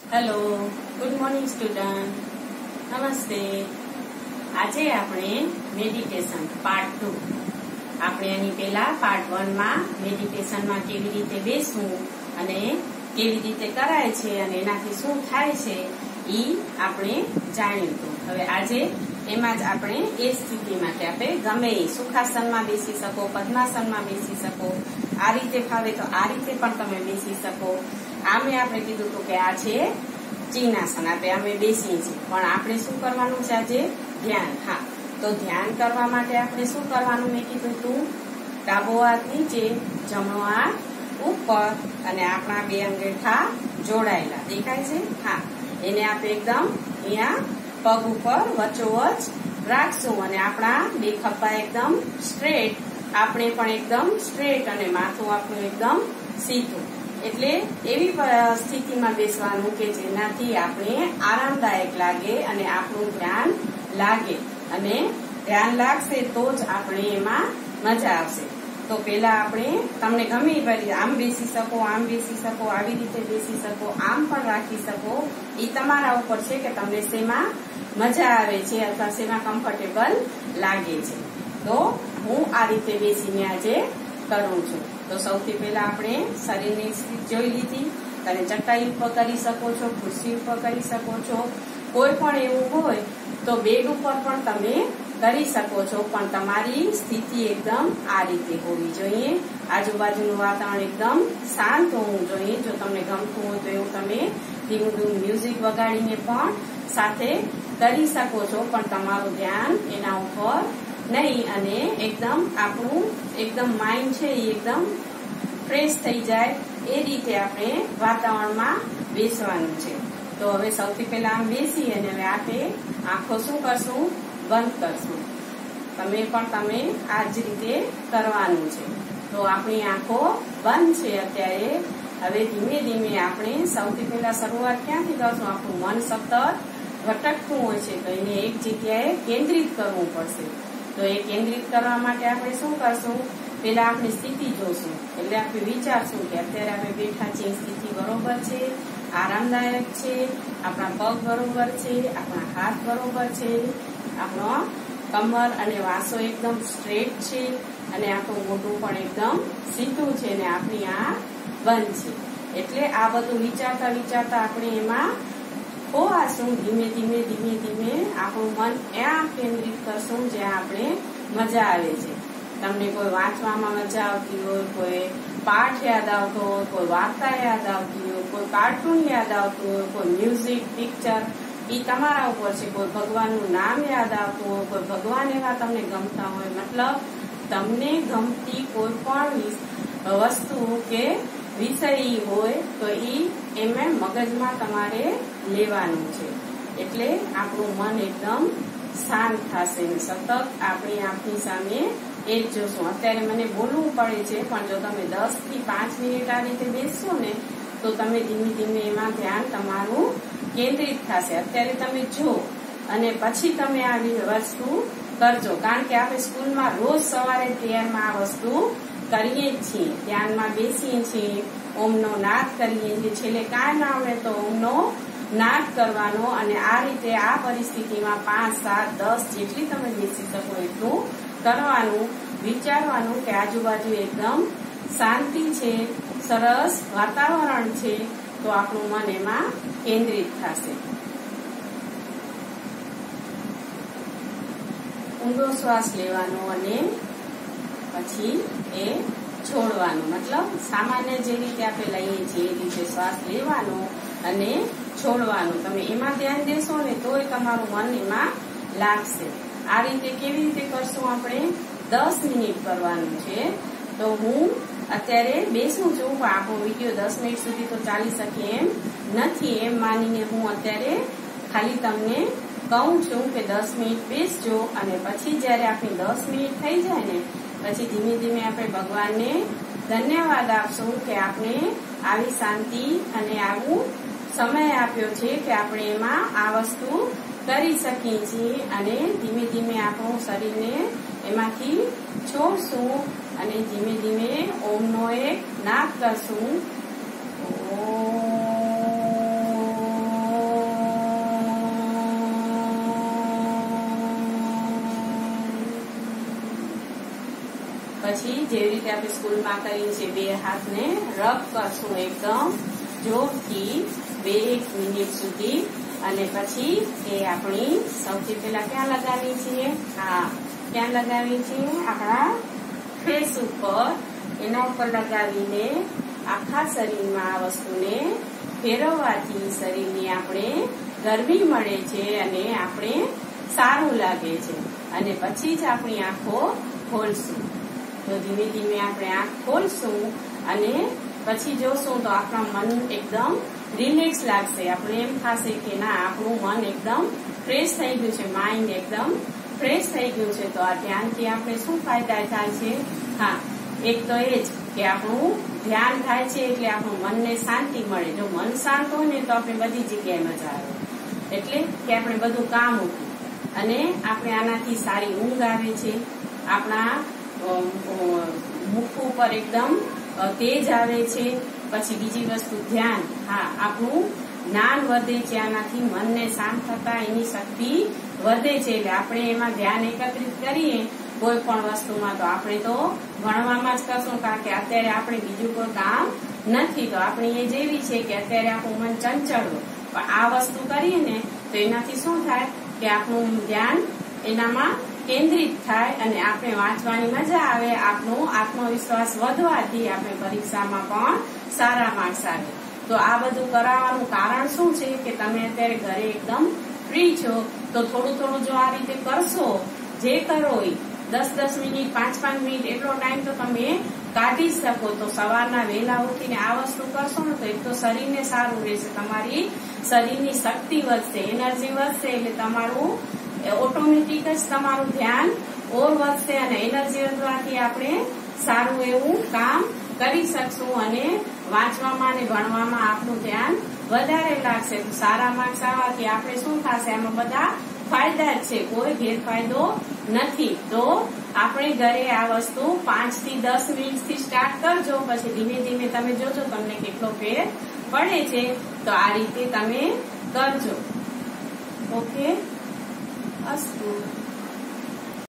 Hello good morning student નમસ્તે આજે આપણે મેડિટેશન પાર્ટ ટુ આપણે એની પહેલા પાર્ટ વનમાં મેડિટેશનમાં કેવી રીતે બેસવું અને કેવી રીતે કરાય છે અને એનાથી શું થાય છે એ આપણે જાણ્યું હતું હવે આજે એમાં જ આપણે એ સ્થિતિ માટે આપણે ગમે એ સુખાસનમાં બેસી શકો, પદ્માસનમાં બેસી શકો. આ રીતે ફાવે તો આ રીતે પણ તમે બેસી શકો. આમે આપણે કીધું હતું કે આ છે ચીનાસન. આપણે અમે બેસીએ છીએ. પણ આપણે શું કરવાનું છે આજે? ધ્યાન. હા. તો ધ્યાન કરવા માટે આપણે શું કરવાનું? મેં કીધું હતું ડાબો હાથ નીચે જમણો હાથ ઉપર અને આપણા બે અંગેઠા જોડાયેલા. દેખાય છે? હા. એને આપણે એકદમ અહીંયા પગ ઉપર વચ્ચોવચ રાખશું અને આપણા બે ખભા એકદમ સ્ટ્રેટ. આપણે પણ એકદમ સ્ટ્રેટ અને માથું આપણું એકદમ સીધું. એટલે એવી સ્થિતિમાં બેસવાનું કે જેનાથી આપણે આરામદાયક લાગે અને આપણું ધ્યાન લાગે. અને ધ્યાન લાગશે તો જ આપણે એમાં મજા આવશે. તો પેલા આપણે તમને ગમે એ આમ બેસી શકો, આમ બેસી શકો, આવી રીતે બેસી શકો, આમ પણ રાખી શકો, એ તમારા ઉપર છે કે તમને શેમાં મજા આવે છે અથવા શેમાં કમ્ફર્ટેબલ લાગે છે. તો હું આ રીતે બેસીને આજે કરું છું. તો સૌથી પહેલા આપણે શરીરની સ્થિતિ જોઈ લીધી. તમે ચટાઈ ઉપર કરી શકો છો ખુરશી ઉપર કરી શકો છો. કોઈ પણ એવું હોય તો બેડ ઉપર પણ તમે કરી શકો છો, પણ તમારી સ્થિતિ એકદમ આ રીતે હોવી જોઈએ. આજુબાજુનું વાતાવરણ એકદમ શાંત હોવું જોઈએ. જો તમને ગમતું હોય તો એવું તમે ધીમું ધીમું મ્યુઝિક વગાડીને પણ સાથે કરી શકો છો, પણ તમારું ધ્યાન એના ઉપર નહીં, અને એકદમ આપણું એકદમ માઇન્ડ છે એ એકદમ ફ્રેશ થઈ જાય એ રીતે આપણે વાતાવરણમાં બેસવાનું છે. તો હવે સૌથી પહેલા આમ બેસી અને હવે આપણે આંખો શું કરશું? બંધ કરશું. તમે પણ તમે આ જ રીતે કરવાનું છે. તો આપણી આંખો બંધ છે અત્યારે. હવે ધીમે ધીમે આપણે સૌથી પહેલા શરૂઆત ક્યાંથી કરશું? આપણું મન સતત ભટકતું હોય છે તો એને એક જગ્યાએ કેન્દ્રિત કરવું પડશે. તો એ કેન્દ્રિત કરવા માટે આપણે શું કરશું? પેલા આપણી સ્થિતિ જોશું. એટલે આપણે વિચારશું કે અત્યારે આપણે બેઠા છીએ, સ્થિતિ બરોબર છે, આરામદાયક છે, આપણા પગ બરોબર છે, આપણા હાથ બરોબર છે, આપણો કમર અને વાસો એકદમ સ્ટ્રેટ છે અને આપણું મોઢું પણ એકદમ સીધું છે અને આપણી આ બંધ છે. એટલે આ બધું વિચારતા વિચારતા આપણે એમાં ખોવાશું ધીમે ધીમે ધીમે ધીમે આપણું મન ત્યાં કેન્દ્રિત કરશું, જ્યાં આપણે મજા આવે છે. તમને કોઈ વાંચવામાં મજા આવતી હોય, કોઈ પાઠ યાદ આવતો હોય, કોઈ વાર્તા યાદ આવતી હોય, કોઈ કાર્ટૂન યાદ આવતું હોય, કોઈ મ્યુઝિક પિક્ચર એ તમારા ઉપર છે. કોઈ ભગવાનનું નામ યાદ આવતું હોય, કોઈ ભગવાન એવા તમને ગમતા હોય, મતલબ તમને ગમતી કોઈ પણ વસ્તુ કે વિષય હોય, તો એ એમે મગજમાં તમારે લેવાનું છે. એટલે આપણું મન એકદમ શાંત થશે સતત આપણી આંખની સામે એ જ જોશું. અત્યારે મને બોલવું પડે છે, પણ જો તમે દસથી પાંચ મિનિટ આ રીતે બેસશો ને, તો તમે ધીમે ધીમે એમાં ધ્યાન તમારું કેન્દ્રિત થશે. અત્યારે તમે જો અને પછી તમે આવી વસ્તુ કરજો. કારણ કે આપણે સ્કૂલમાં રોજ સવારે તૈયારમાં આ વસ્તુ કરીએ જ છીએ. ધ્યાનમાં બેસીએ છીએ. ઓમનો નાદ કરીએ છીએ. છેલ્લે કાંઈ ના આવે તો ઓમનો નાદ કરવાનો અને આ રીતે આ પરિસ્થિતિમાં પાંચ, સાત, દસ જેટલી તમે બેસી શકો એટલું કરવાનું, વિચારવાનું કે આજુબાજુ એકદમ શાંતિ છે, સરસ વાતાવરણ છે, તો આપણું મન એમાં કેન્દ્રિત થશે. ઊંડો શ્વાસ લેવાનો અને પછી એ છોડવાનું. મતલબ સામાન્ય જે રીતે આપણે લઈએ છીએ એ રીતે શ્વાસ લેવાનો અને છોડવાનું. તમે એમાં ધ્યાન દેશો ને તોય તમારું મન એમાં લાગશે. આ રીતે કેવી રીતે કરશું આપણે? દસ મિનિટ કરવાનું છે. તો હું અત્યારે બેસું છું આપણો વીડિયો દસ મિનિટ સુધી તો ચાલી શકે એમ નથી એમ માનીને હું અત્યારે ખાલી તમને કહું છું કે દસ મિનિટ બેસજો અને પછી જ્યારે આપણી દસ મિનિટ થઈ જાય ને, પછી ધીમે ધીમે આપણે ભગવાનને ધન્યવાદ આપશું કે આપણે આવી શાંતિ અને આવું સમય આપ્યો છે કે આપણે એમાં આ વસ્તુ કરી શકીએ છીએ અને ધીમે ધીમે આપણું શરીરને એમાંથી છોડશું અને ધીમે ધીમે ઓમનો એક નાદ કરશું. પછી જેવી રીતે આપણે સ્કૂલમાં કરીએ છીએ, બે હાથને રબ કરશું એકદમ. જોરથી બે મિનિટ સુધી અને પછી એ આપણી સૌથી પહેલા ક્યાં લગાવીએ છીએ? હા, ક્યાં લગાવીએ છીએ? આપણા ફેસ ઉપર. એના ઉપર લગાવીને આખા શરીરમાં આ વસ્તુને ફેરવવાથી શરીરની આપણે ગરમી મળે છે અને આપણે સારું લાગે છે. અને પછી જ આપણી આંખો ખોલશું. તો ધીમે ધીમે આપણે આંખ ખોલશું અને પછી જોશું તો આપણા મન એકદમ રિલેક્સ લાગશે. આપણે એમ થશે કે ના, આપણું મન એકદમ ફ્રેશ થઈ ગયું છે માઇન્ડ એકદમ ફ્રેશ થઈ ગયું છે. તો આ ધ્યાનથી આપણે શું ફાયદા થાય છે? હા, એક તો એ જ કે આપણું ધ્યાન થાય છે એટલે આપણું મનને શાંતિ મળે. જો મન શાંત હોય ને તો આપણે બધી જગ્યાએ મજા આવે. એટલે કે આપણે બધું કામ ઉઠું. અને આપણે આનાથી સારી ઊંઘ આવે છે. આપણા મુખ ઉપર એકદમ તેજ આવે છે. પછી બીજી વસ્તુ, ધ્યાન. હા, આપણું જ્ઞાન વધે છે આનાથી મનને શાંત થતા એની શક્તિ વધે છે. એટલે આપણે એમાં ધ્યાન એકત્રિત કરીએ કોઈ પણ વસ્તુમાં, તો આપણે તો ભણવામાં જ કરશું કારણ કે અત્યારે આપણે બીજું કોઈ કામ નથી. તો આપણી એ જેવી છે કે અત્યારે આપણું મન ચંચળ પણ આ વસ્તુ કરીએ ને, તો એનાથી શું થાય કે આપણું ધ્યાન એનામાં કેન્દ્રિત થાય અને આપણે વાંચવાની મજા આવે, આપણો આત્મવિશ્વાસ વધવાથી આપણે પરીક્ષામાં પણ સારા માર્ક્સ આવે. તો આ બધું કરાવવાનું કારણ શું છે કે તમે અત્યારે ઘરે એકદમ ફ્રી છો, તો થોડું થોડું જો આ રીતે કરશો, જે કરો એ દસ દસ મિનિટ, પાંચ પાંચ મિનિટ, એટલો ટાઈમ તો તમે કાઢી શકો. તો સવારના વહેલા ઉઠીને આ વસ્તુ કરશો ને તો એક તો શરીરને સારું રહેશે, તમારી શરીરની શક્તિ વધશે, એનર્જી વધશે, એટલે તમારું ઓટોમેટિક જ તમારું ધ્યાન ઓર વધશે અને એનર્જી વધવાથી આપણે સારું એવું કામ કરી શકશું અને વાંચવામાં અને ભણવામાં આપણું ધ્યાન વધારે લાગશે. સારા માર્ક્સ આવવાથી આપણે શું થશે? એમાં બધા ફાયદા જ છે. કોઈ ગેરફાયદો નથી. તો આપણે ઘરે આ વસ્તુ પાંચથી દસ મિનિટથી સ્ટાર્ટ કરજો. પછી ધીમે ધીમે તમે જોજો તમને કેટલો ફેર પડે છે. તો આ રીતે તમે કરજો. Okay us to